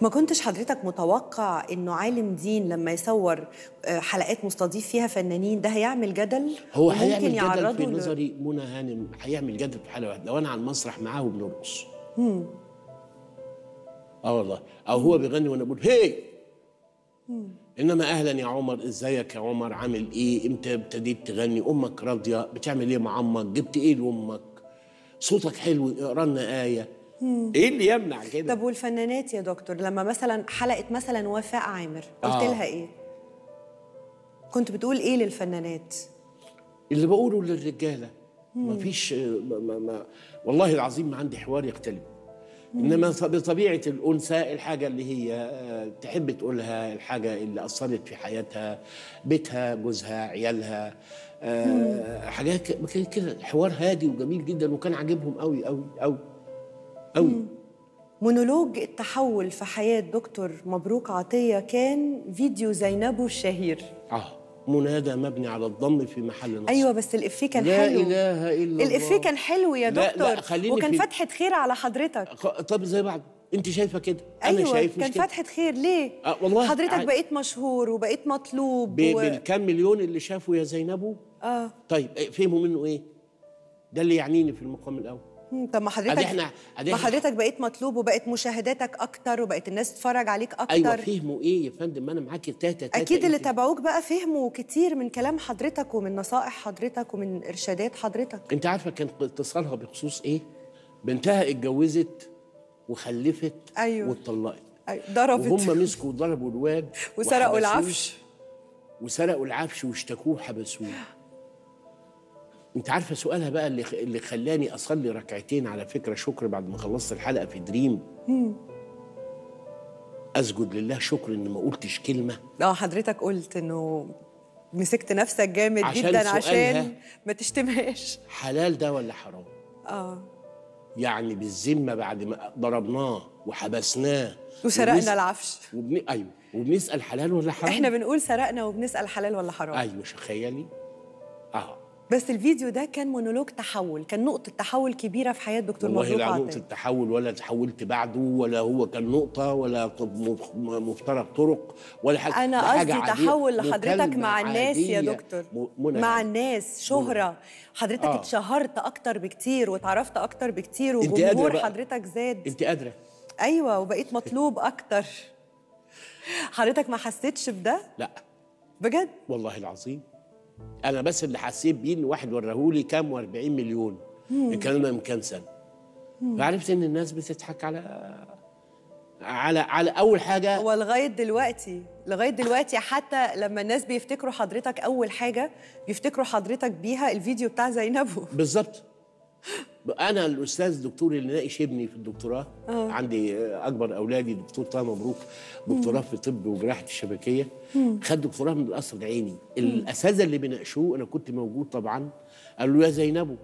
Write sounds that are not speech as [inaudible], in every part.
ما كنتش حضرتك متوقع إنه عالم دين لما يصور آه، حلقات مستضيف فيها فنانين ده هيعمل جدل؟ هو هيعمل جدل في نظري منى هانم هيعمل جدل في حلقة واحدة. لو أنا على المسرح معاه وبنرقص. آه والله. أو هو بيغني وأنا بقول هي! إنما أهلا يا عمر إزيك يا عمر؟ عامل إيه؟ إمتى ابتديت تغني؟ أمك راضية؟ بتعمل إيه مع أمك؟ جبت إيه لأمك؟ صوتك حلو اقرأ لنا آية. إيه اللي يمنع كده؟ طب والفنانات يا دكتور لما مثلا حلقه مثلا وفاء عامر قلت آه. لها إيه؟ كنت بتقول إيه للفنانات؟ اللي بقوله للرجالة ما فيش ما ما ما والله العظيم ما عندي حوار يختلف. إنما بطبيعة الأنثى الحاجة اللي هي آه، تحب تقولها الحاجة اللي أثرت في حياتها بيتها جوزها عيالها آه، حاجات كده حوار هادي وجميل جدا وكان عاجبهم قوي قوي قوي قوي. مونولوج التحول في حياة دكتور مبروك عطية كان فيديو زينبو الشهير آه منادى مبني على الضم في محل نصب. أيوه بس الإفيه كان لا حلو. إله إلا الإفيه الله. كان حلو يا لا، دكتور. لا، خليني وكان في- فتحة خير على حضرتك. طب زي بعض. أنت شايفة كده؟ أنا أيوه شايف مش كان فتحة خير. ليه؟ آه، والله حضرتك عاد- بقيت مشهور وبقيت مطلوب ب- و... بالكام مليون اللي شافوا يا زينبو؟ آه. طيب إيه، فهموا منه إيه؟ ده اللي يعنيني في المقام الأول. طب ما حضرتك أدي ما حضرتك بقيت مطلوب وبقت مشاهداتك أكتر وبقت الناس تتفرج عليك أكتر؟ أيوه فهموا إيه يا فندم؟ ما أنا معاكي تاتا تاتا أكيد اللي تابعوك بقى فهموا كتير من كلام حضرتك ومن نصائح حضرتك ومن إرشادات حضرتك. أنت عارفة كان اتصالها بخصوص إيه؟ بنتها اتجوزت وخلفت أيوة. واتطلقت. أيوة، ضربت. وهم مسكوا وضربوا الواد وسرقوا العفش. وسرقوا العفش واشتكوه وحبسوه. انت عارفه سؤالها بقى اللي اللي خلاني أصلي ركعتين على فكرة شكر بعد ما خلصت الحلقة في دريم؟ أسجد لله شكر إن ما قلتش كلمة. آه حضرتك قلت إنه مسكت نفسك جامد عشان جدا. عشان ما تشتمهاش. حلال ده ولا حرام؟ آه. يعني بالذمة بعد ما ضربناه وحبسناه وسرقنا وبنس- العفش. وبن... أيوه. وبنسأل حلال ولا حرام؟ إحنا بنقول سرقنا وبنسأل حلال ولا حرام. أيوه تخيلي آه. بس الفيديو ده كان مونولوج تحول كان نقطة تحول كبيرة في حياة دكتور والله مبروك لا نقطة تحول ولا تحولت بعده ولا هو كان نقطة ولا مفترق طرق ولا حاجة. أنا قصدي. تحول لحضرتك مع الناس يا. دكتور. مع. الناس شهرة. حضرتك آه. اتشهرت أكتر بكتير واتعرفت أكتر بكتير وجمهور. حضرتك زاد. أنت قادرة. أيوه وبقيت مطلوب أكتر. حضرتك ما حسيتش بده؟ لا. بجد؟ والله العظيم. أنا بس اللي حسيت بيه ان واحد وراهولي كام و40 مليون. الكلام ده من كام سنة. فعرفت ان الناس بتضحك على على على اول حاجة ولغايه دلوقتي لغاية دلوقتي حتى لما الناس بيفتكروا حضرتك اول حاجة بيفتكروا حضرتك بيها الفيديو بتاع زينبو. بالظبط. [laughs] أنا الأستاذ الدكتور اللي ناقش ابني في الدكتوراه. عندي أكبر أولادي دكتور طه مبروك دكتوراه في طب وجراحة الشبكية. خد دكتوراه من القصر العيني. الأساتذة اللي بيناقشوه أنا كنت موجود طبعا قالوا له يا زينبو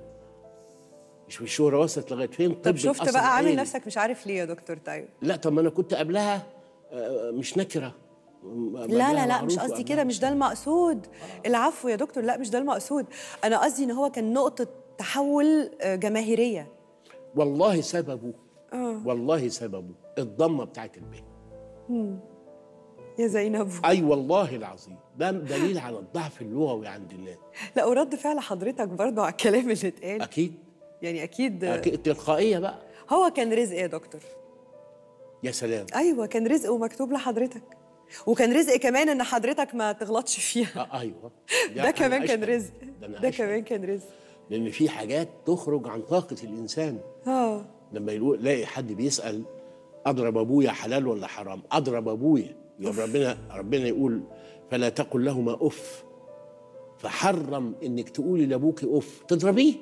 مش الشهرة وصلت لغاية فين؟ طب شفت القصر بقى عامل. نفسك مش عارف ليه يا دكتور طيب. لا طب ما أنا كنت قبلها آه، مش نكرة. لا لا لا مش قصدي كده مش ده المقصود. العفو يا دكتور لا مش ده المقصود. أنا قصدي إن هو كان نقطة تحول آه، جماهيرية. والله سببه والله سببه الضمة بتاعت البيت. يا زينبو أي والله العظيم. ده دليل على الضعف اللغوي عند الناس. لا ورد فعل حضرتك برضه على الكلام اللي اتقال. أكيد. يعني أكيد. أكيد. تلقائية بقى. هو كان رزق يا دكتور. يا سلام. أيوه كان رزق ومكتوب لحضرتك. وكان رزق كمان إن حضرتك ما تغلطش فيها. آه أيوه. [laughs] ده كمان كان. رزق. ده, ده. كمان كان رزق. لأن في حاجات تخرج عن طاقة الإنسان. آه. لما يقول لاقي حد بيسأل أضرب أبويا حلال ولا حرام؟ أضرب أبويا. يا ربنا ربنا يقول فلا تقل لهما أف. فحرم إنك تقولي لأبوك أف. تضربيه.